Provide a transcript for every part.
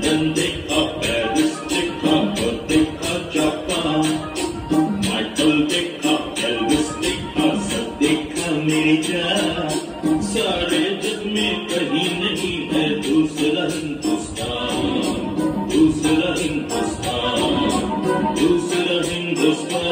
London, Dick of Paris, Dick of Perth, Dick of Japan. Michael, Dick of Elvis, Dick of Sadiq, मेरी जान सारे जग में कहीं नहीं है दूसरा हिंदुस्तान दूसरा हिंदुस्तान दूसरा हिंदुस्तान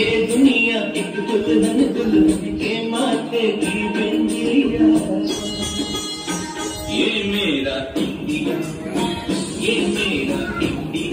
ये दुनिया, एक दुल्हन दुल्हन के माथे की बिंदिया। ये मेरा इंडिया, ये मेरा इंडिया।